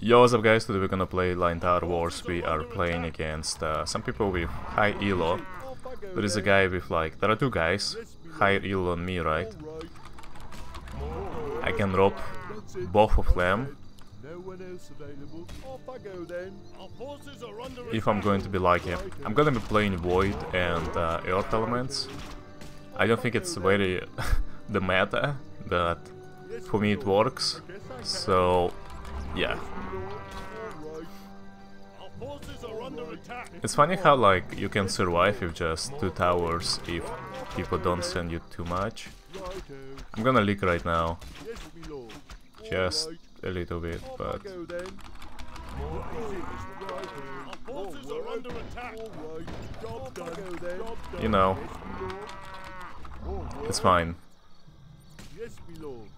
Yo, what's up guys, today we're gonna play Line Tower Wars. We are playing against uh, some people with high elo. There is a guy with like, there are two guys, higher elo than me, right? I can rob both of them. If I'm going to be lucky. I'm gonna be playing Void and uh, Earth Elements. I don't think it's very the meta, but for me it works. So, yeah. It's funny how like you can survive with just two towers if people don't send you too much. I'm gonna leak right now. Just a little bit, but... You know, it's fine. Yes, my lord.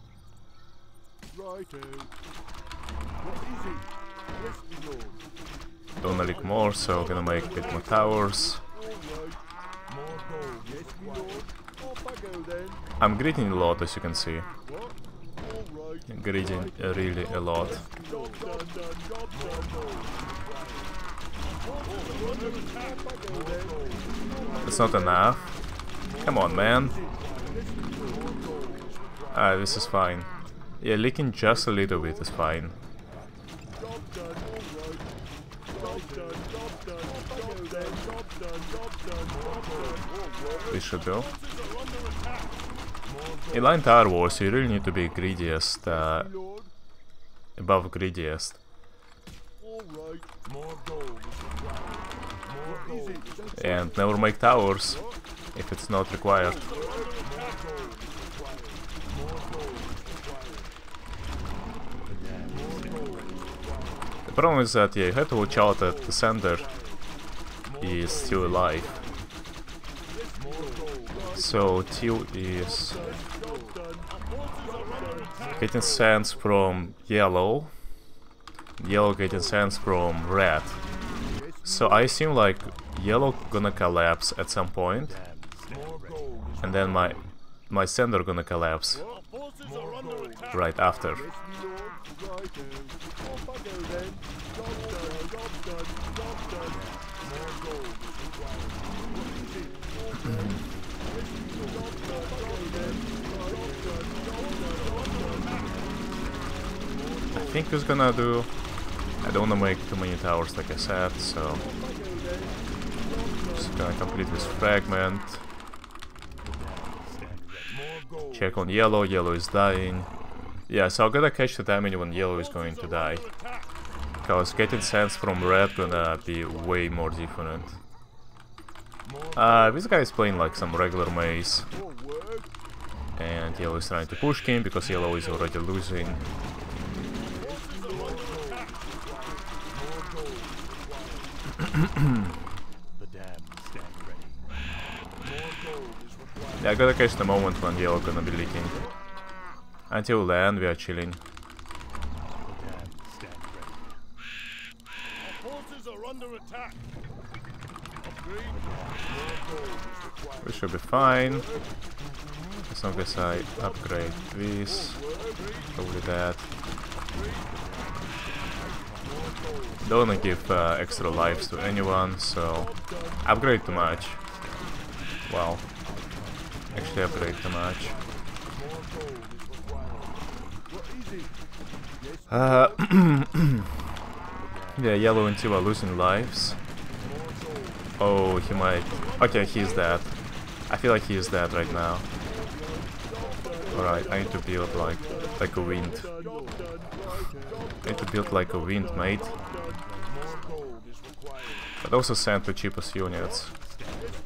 Righto. Don't leak more, so gonna make a bit more towers. I'm greeting a lot, as you can see. Greeting really a lot. It's not enough. Come on, man. Ah, this is fine. Yeah, leaking just a little bit is fine. We should go. In Line Tower Wars, you really need to be greediest, uh, above greediest. And never make towers if it's not required. The problem is that yeah, you have to watch out that the sender is still alive. So Teal is getting sense from yellow, yellow getting sense from red. So I assume like yellow gonna collapse at some point, and then my my sender gonna collapse right after. Think he's gonna do... I don't wanna make too many towers like I said, so... Just gonna complete this fragment. Check on yellow, yellow is dying. Yeah, so I'm gonna catch the damage when yellow is going to die. Because getting sense from red gonna be way more different. Uh, this guy is playing like some regular maze. And yellow is trying to push him because yellow is already losing. Yeah, I gotta catch the moment when yellow gonna be leaking. Until then, we are chilling. We should be fine. As long as I upgrade this. Probably that. Don't wanna give uh, extra lives to anyone, so upgrade too much. Well, actually upgrade too much. Uh, yeah, yellow and two losing lives. Oh, he might... Okay, he's dead. I feel like he is dead right now. Alright, I need to build like like a wind. I need to build like a wind, mate. But also send the cheapest units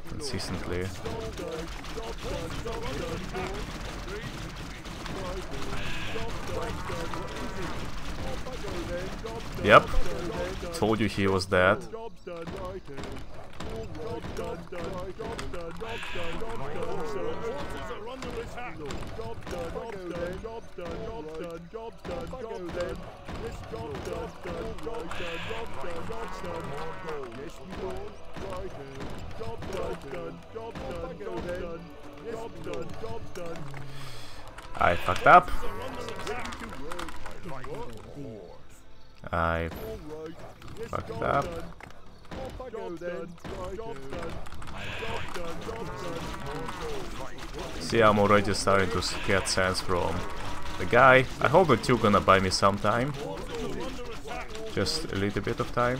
consistently. Yep. Told you he was dead. I fucked up. I fucked up. See, I'm already starting to get sense from the guy. I hope the two gonna buy me some time. Just a little bit of time.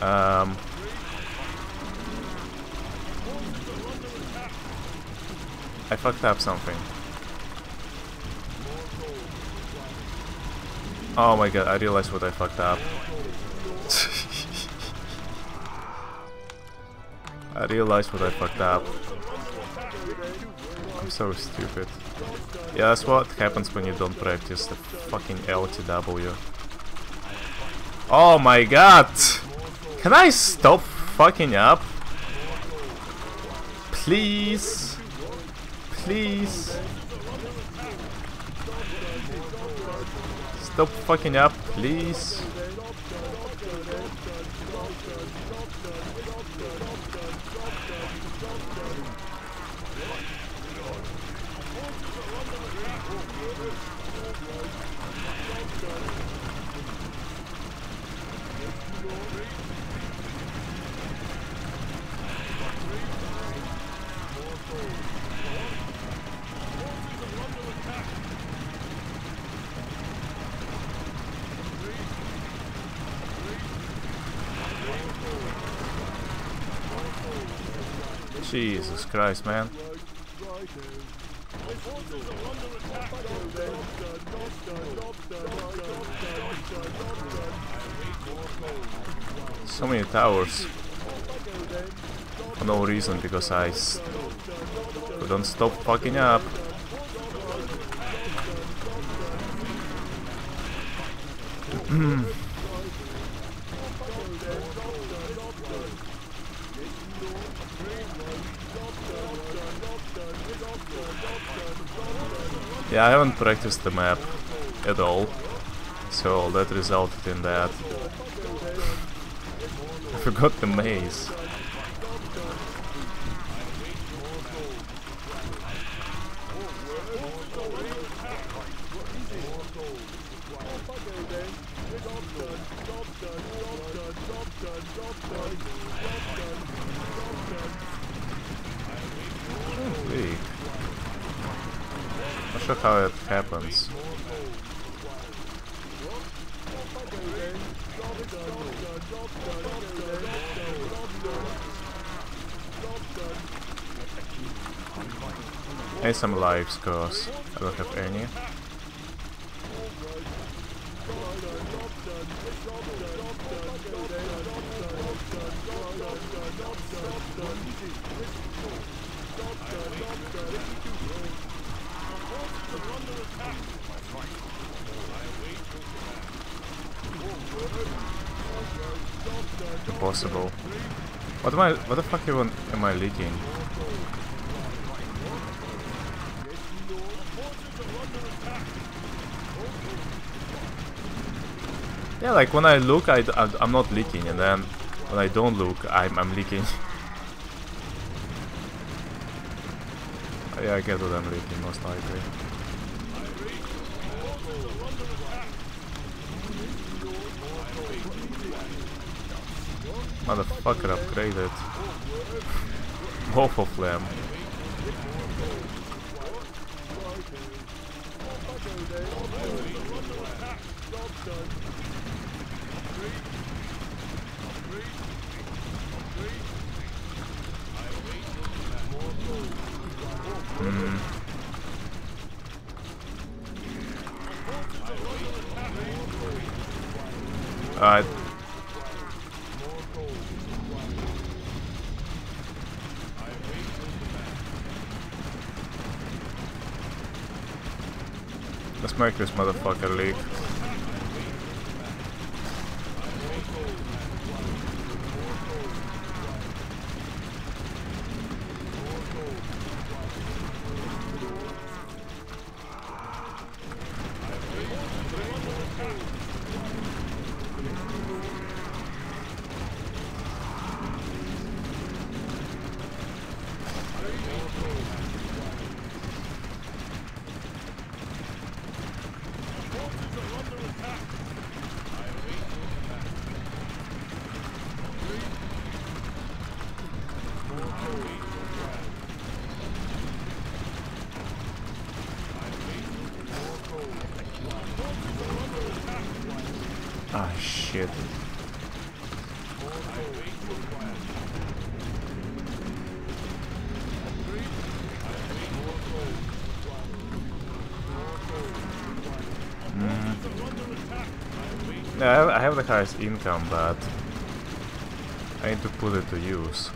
Um, I fucked up something. Oh my god, I realized what I fucked up. I realized what I fucked up. I'm so stupid. Yeah, that's what happens when you don't practice the fucking LTW. Oh my god! Can I stop fucking up? Please? Please? Stop fucking up, please? Jesus Christ, man. So many towers. For no reason, because I don't stop fucking up. Yeah, I haven't practiced the map at all, so that resulted in that. I forgot the maze. Sure how it happens. And some lives, cause I don't have any. Am I? What the fuck even am I leaking? Yeah, like when I look, I, I, am not leaking, and then when I don't look, I'm, I'm leaking. yeah, I get what I'm leaking, most likely. Motherfucker upgraded. Both of them. Mm. Alright. Make this motherfucker leak. Shit. Mm. I have the highest income, but I need to put it to use.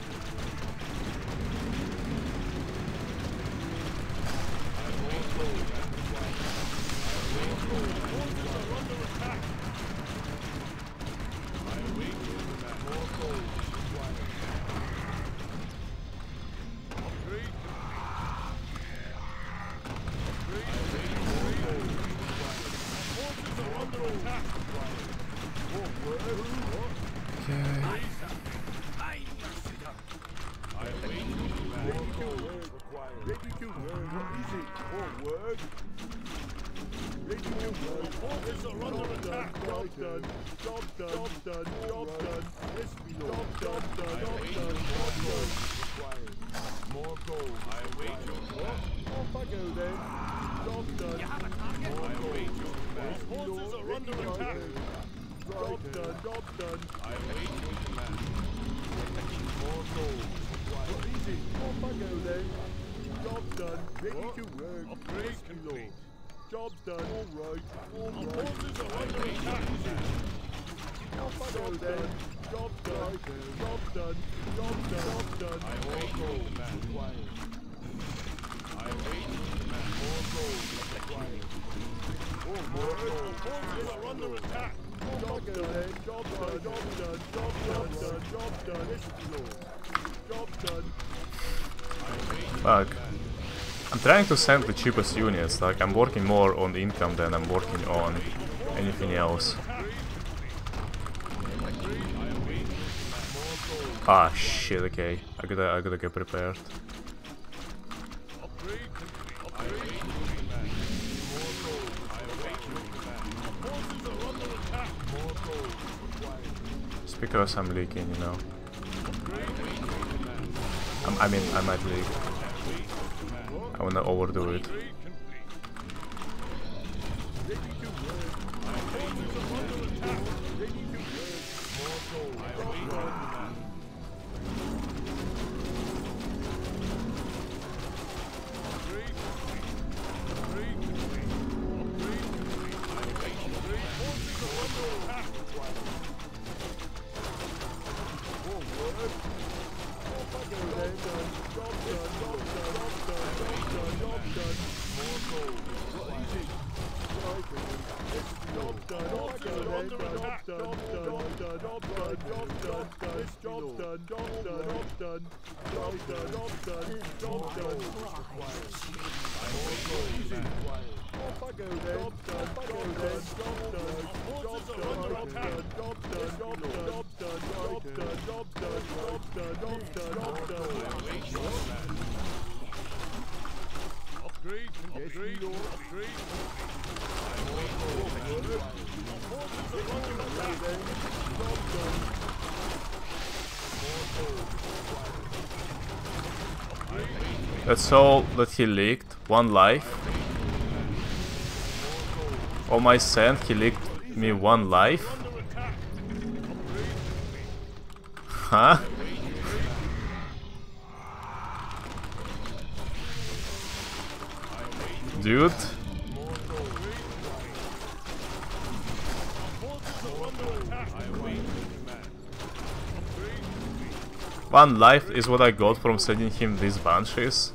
Job job's done. I await your command. Attacking four souls. Well, easy. Off I go then. Job done. Ready what? to work. Operation complete. Job done. All right. All right. Our forces are under attack. Off I go then. Job done. Job done. Job done. Job done. I await your command. I await your command. More gold. Required. Oh more gold. Forces are under attack. Fuck. I'm trying to send the cheapest units, like I'm working more on income than I'm working on anything else. Ah shit, okay. I gotta I gotta get prepared. Because I'm leaking, you know. I'm, I mean, I might leak. I wanna overdo it. That's all that he leaked. One life. On my sand, he leaked me one life. Huh? Dude. One life is what I got from sending him these banshees.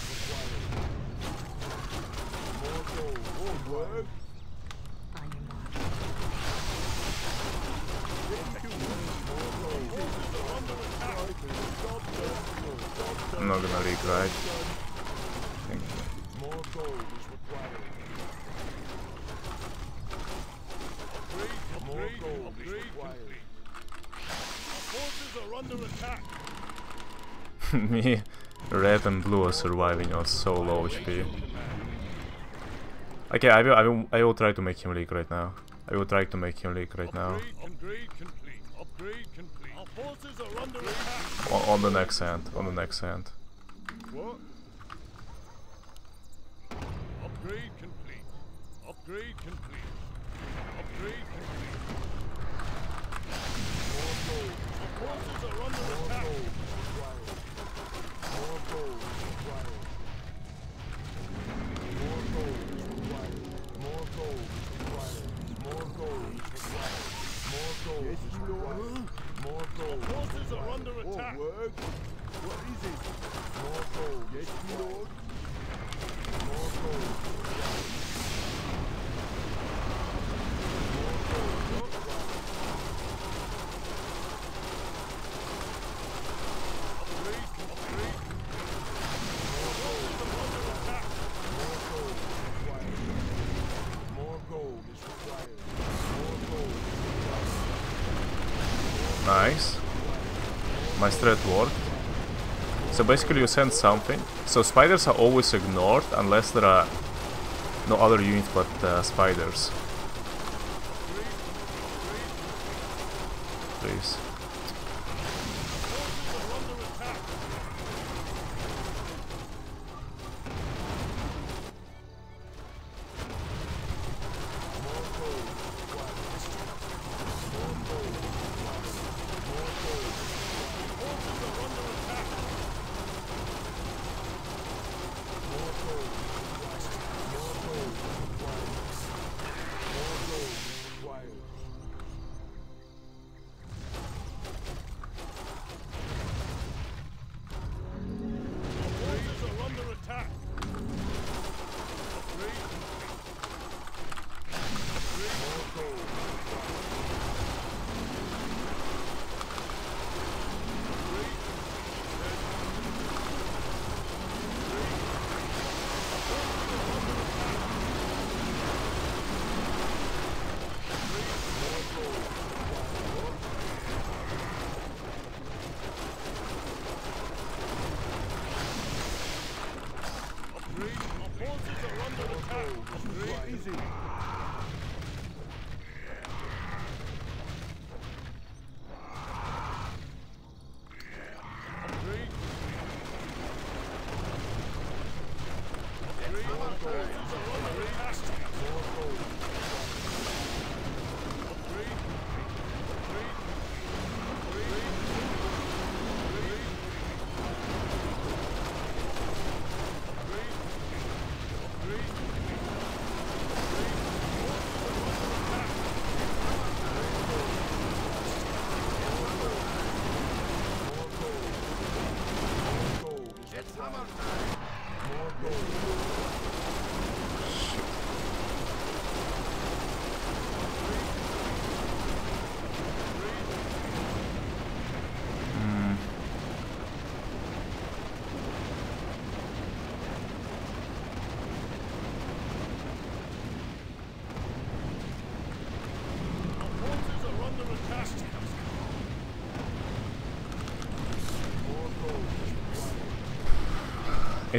right? Thank you. More gold is required. More gold is required. Forces are under attack. Me, red and blue are surviving on so low HP. Okay, I will, I will, I will try to make him leak right now. I will try to make him leak right now. Upgrade complete. Upgrade complete. Our forces are under attack. On, on the next hand, on the next hand. What? Upgrade complete. Upgrade complete. Upgrade complete. More gold. Our forces are under attack. More gold required. More gold required. More gold required. More gold required. More gold required. More gold. Our forces are under attack. What is it? More gold. Yes, my. More gold. More gold. Upgrade, upgrade. More gold. Under attack. More gold is required. Nice. My threat worked. So basically you send something. So spiders are always ignored unless there are no other units but uh, spiders. Please.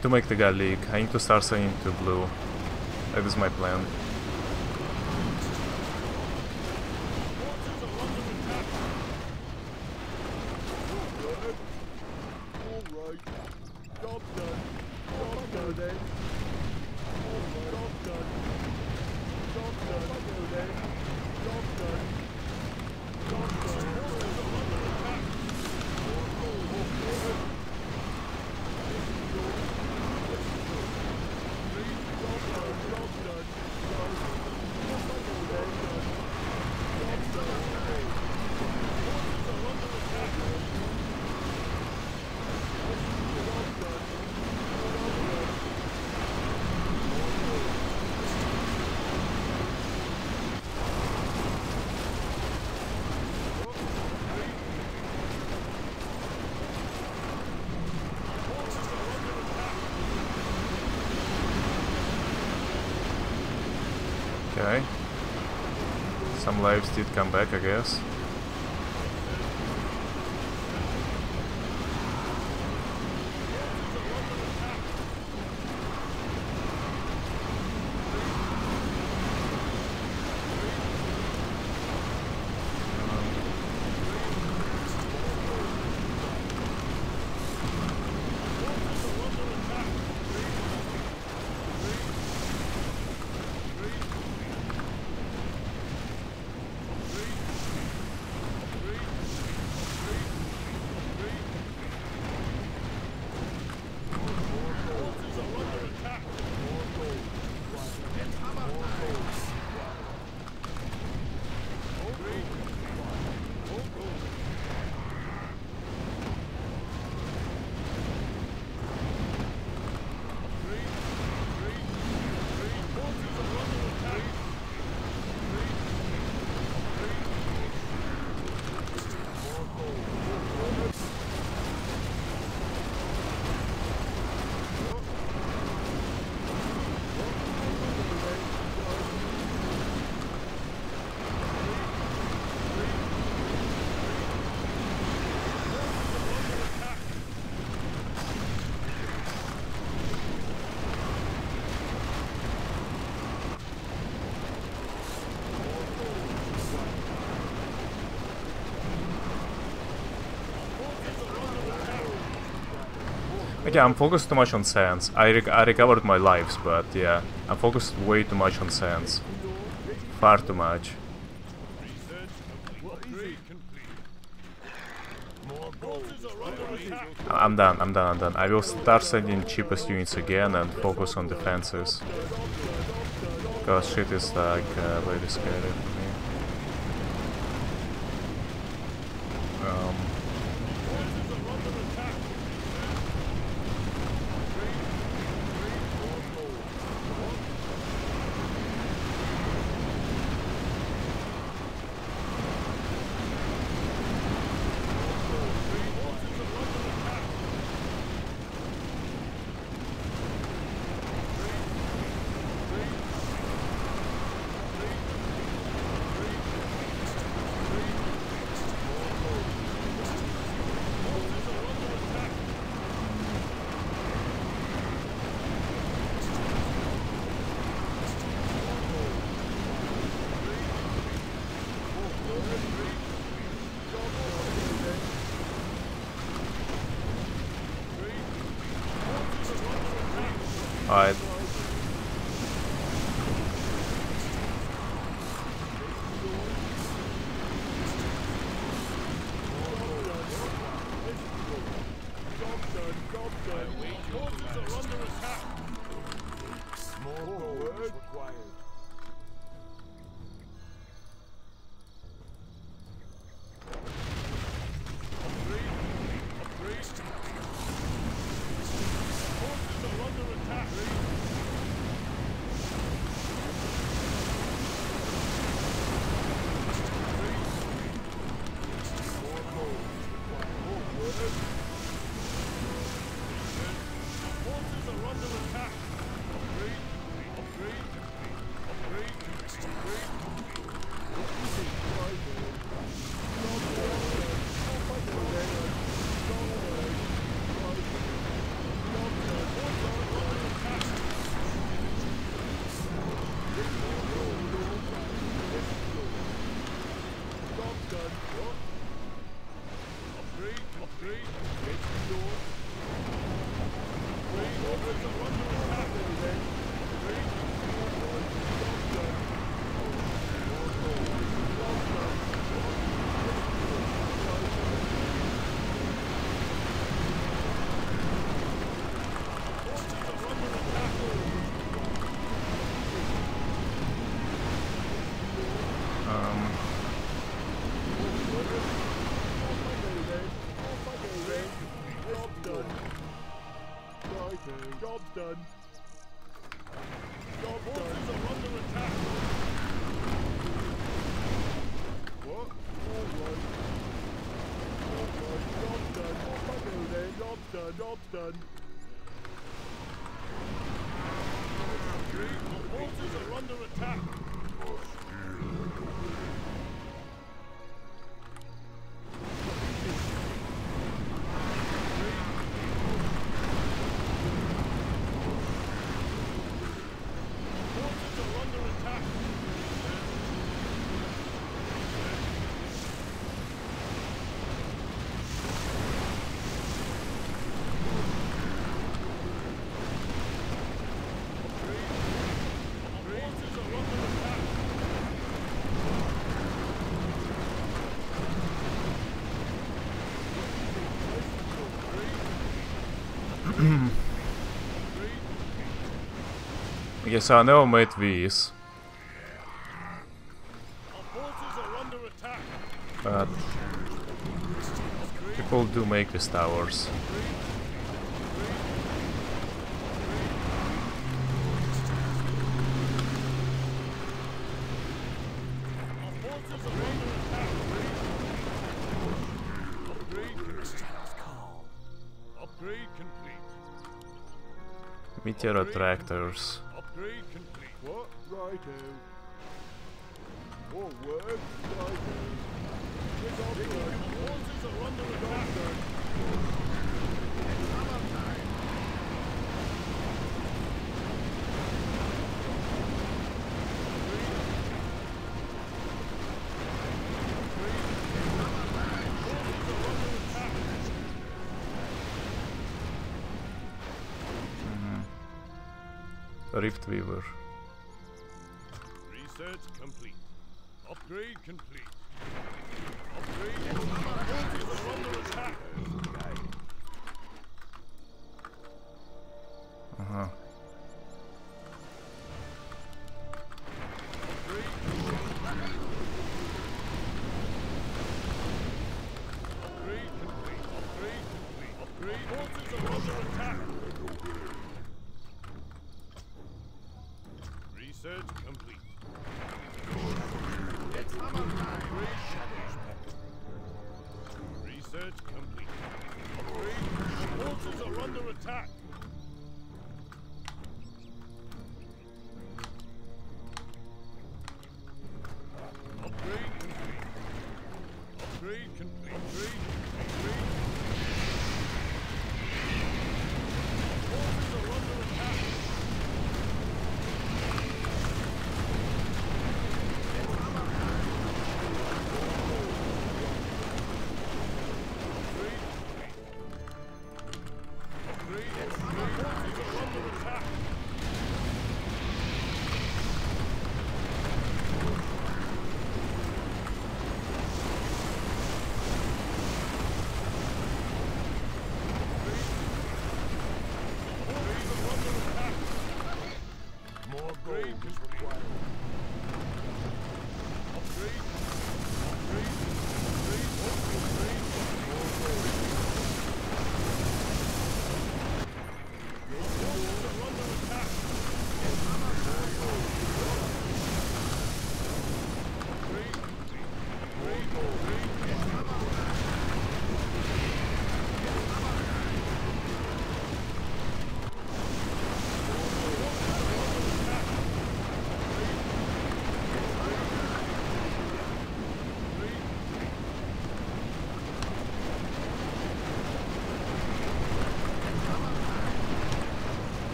Need to make the guy leak. I need to start sending to blue. That is my plan. Attack. Alright. Job done. Job done then. Alright. Job done. Job done. Go then. Job done. Job done. Job done. Job done. Go then. Job done. Okay. Some lives did come back, I guess. Yeah, I'm focused too much on sands. I, rec I recovered my lives, but yeah, I'm focused way too much on sands. Far too much. I'm done, I'm done, I'm done. I will start sending cheapest units again and focus on defenses. Because shit is like uh, very scary. Done. Yes, I never made these, but people do make these towers. Meteor attractors. Upgrade complete. What? Righto. More work? Righto. Do. Forces are under attack. Rift Weaver. Research complete. Upgrade complete. Upgrade. Forces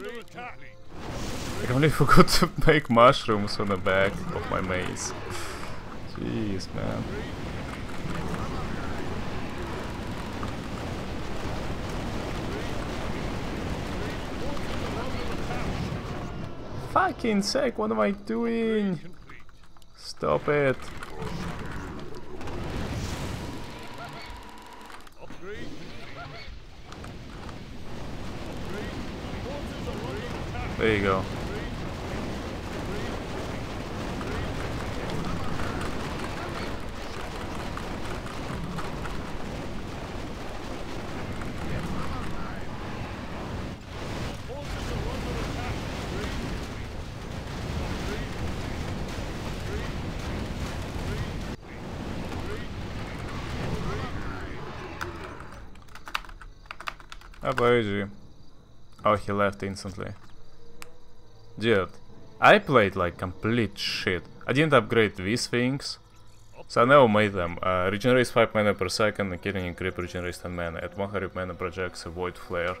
I only forgot to make mushrooms on the back of my maze. Jeez, man. Fucking sake, what am I doing? Stop it. Upgrade complete. Upgrade. Forces are under attack. There you go. How about you? Oh, he left instantly. Dude, I played like complete shit. I didn't upgrade these things, so I never made them. Uh, regenerates 5 mana per second, and killing creep regenerates 10 mana. At 100 mana projects a void flare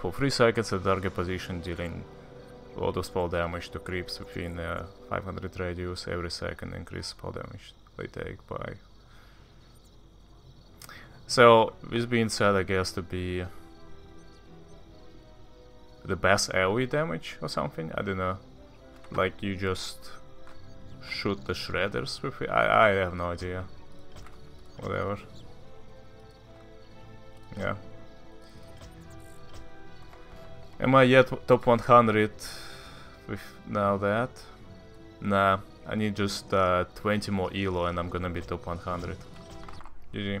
for 3 seconds at target position, dealing a lot of spell damage to creeps within uh, 500 radius every second, increase spell damage they take by. So, this being said, I guess to be the best AoE damage or something. I don't know. Like you just shoot the shredders with it. I I have no idea. Whatever. Yeah. Am I yet top 100 with now that? Nah, I need just uh, 20 more elo and I'm gonna be top 100. GG.